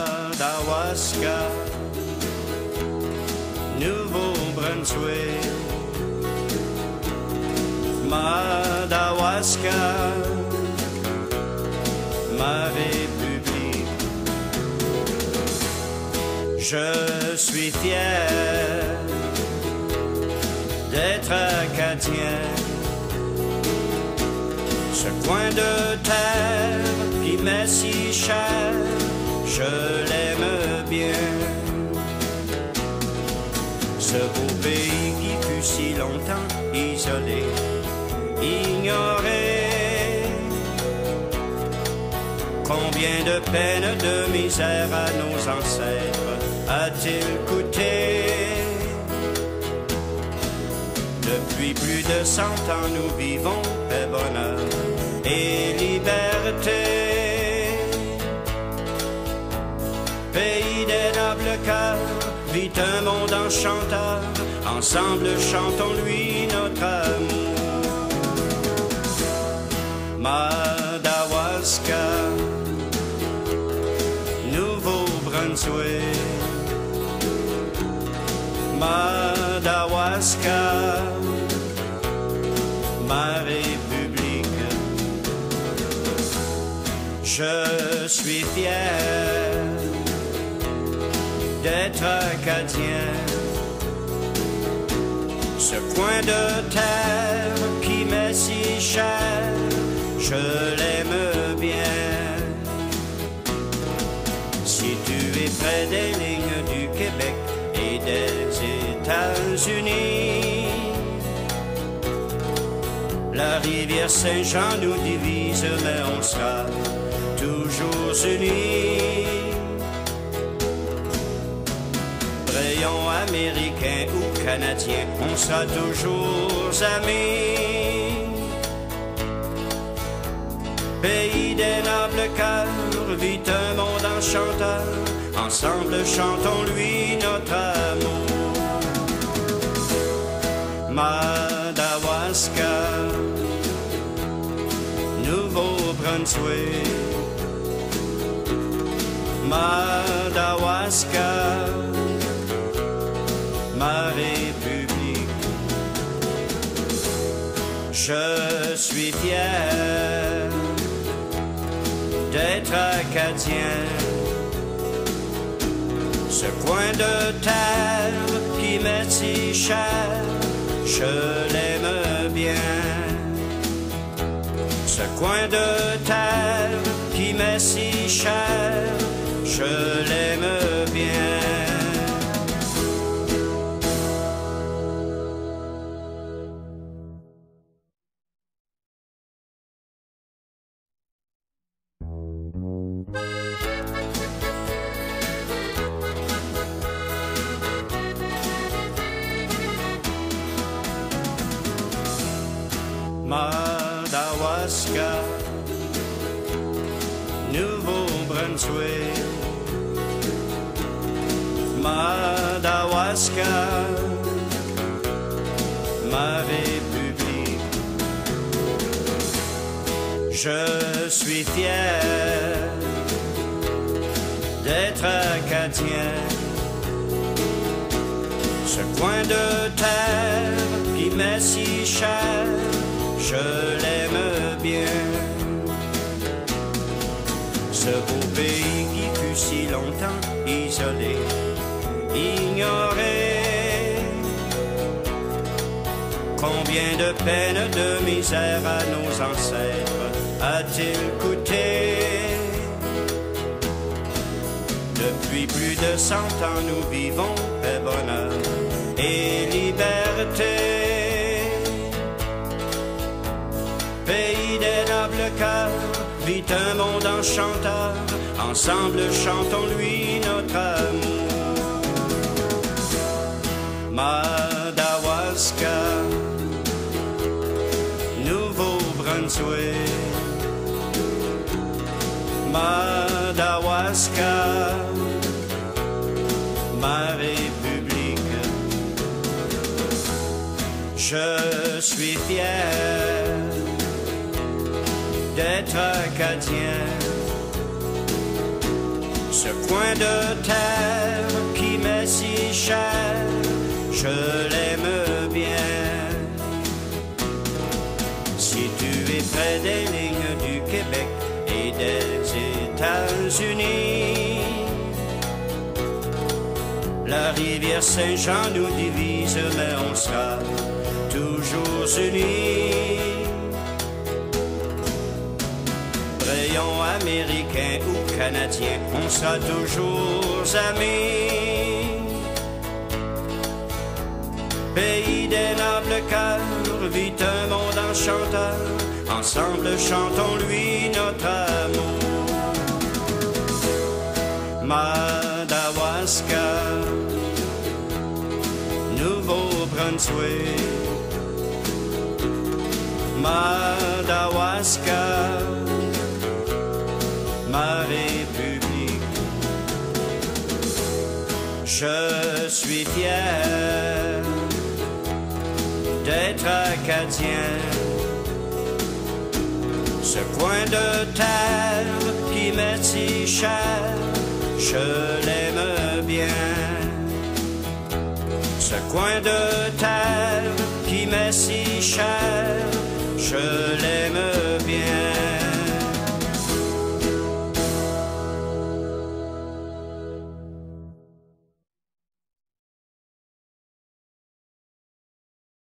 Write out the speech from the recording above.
Madawaska, Nouveau-Brunswick, Madawaska, ma république. Je suis fier acadien. Ce coin de terre qui m'est si cher, je l'aime bien. Ce beau pays qui fut si longtemps isolé, ignoré. Combien de peines, de misère à nos ancêtres a-t-il coûté? Depuis plus de cent ans, nous vivons paix, bonheur et liberté. Pays des nobles cœurs, vit un monde enchanteur. Ensemble, chantons-lui notre amour. Madawaska, Nouveau-Brunswick, Madawaska, Je suis fier d'être acadien. Ce coin de terre qui m'est si cher, je l'aime bien. Situé près des lignes du Québec et des États-Unis, la rivière Saint-Jean nous divise, mais on sera toujours unis. Rayon américain ou canadien, on sera toujours amis. Pays des nobles cœurs, vit un monde enchanteur. Ensemble, chantons-lui notre amour. Madawaska, ma république. Je suis fier d'être acadien. Ce coin de terre qui m'est si cher, je l'aime bien. Ce coin de terre qui m'est si cher, je l'aime bien. Madawaska, Nouveau-Brunswick, Madawaska, ma république. Je suis fier d'être acadien. Ce coin de terre qui m'est si cher, je l'aime Ce beau pays qui fut si longtemps isolé, ignoré. Combien de peines, de misère à nos ancêtres a-t-il coûté? Depuis plus de cent ans, nous vivons paix, bonheur et liberté. Un monde enchanteur. Ensemble, chantons-lui notre amour. Madawaska, Nouveau-Brunswick, Madawaska, ma république. Je suis fier d'être acadien. Ce coin de terre qui m'est si cher, je l'aime bien. Si tu es près des lignes du Québec et des États-Unis, la rivière Saint-Jean nous divise, mais on sera toujours unis. Américain ou canadien, on sera toujours amis. Pays des nobles cœurs, vit un monde enchanteur. Ensemble chantons-lui notre amour. Madawaska, Nouveau-Brunswick, Madawaska, ma république. Je suis fier d'être acadien. Ce coin de terre qui m'est si cher, je l'aime bien. Ce coin de terre qui m'est si cher, je l'aime